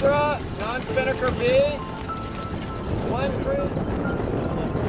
Cobra, non-spinnaker B, one cruise.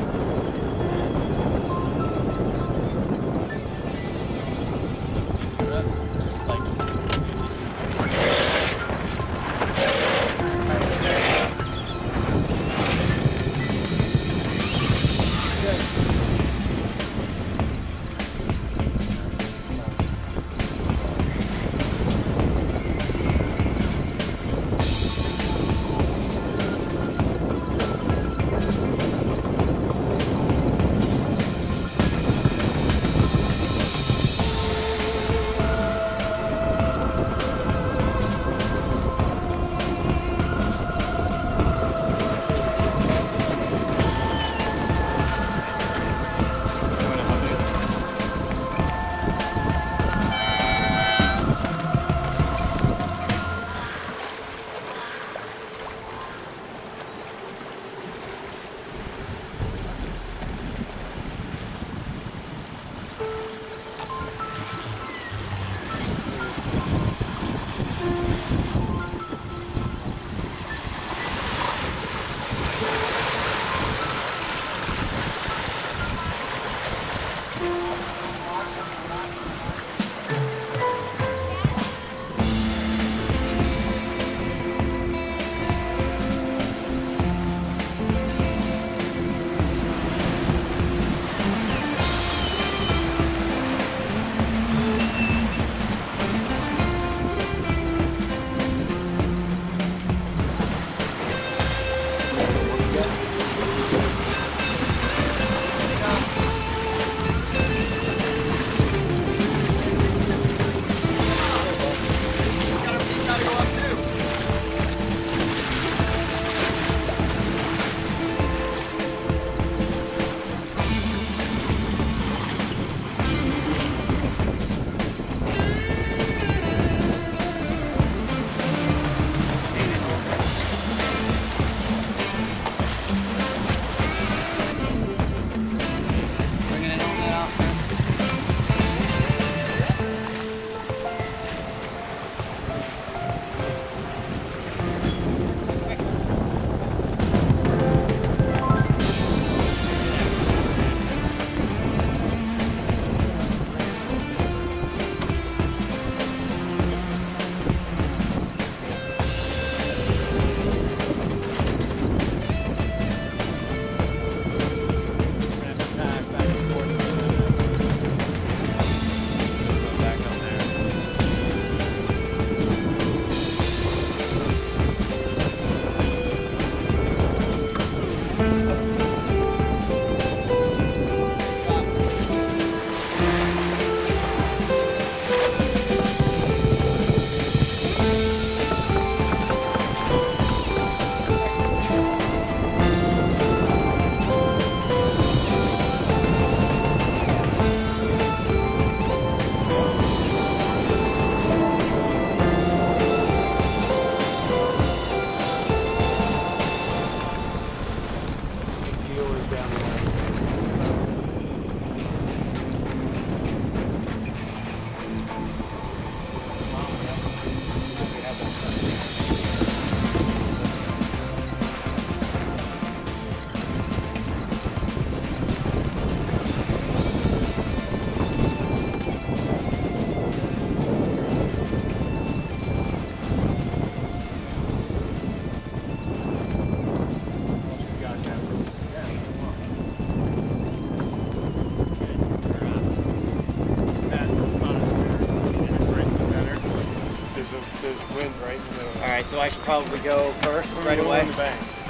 Right, so I should probably go first right away.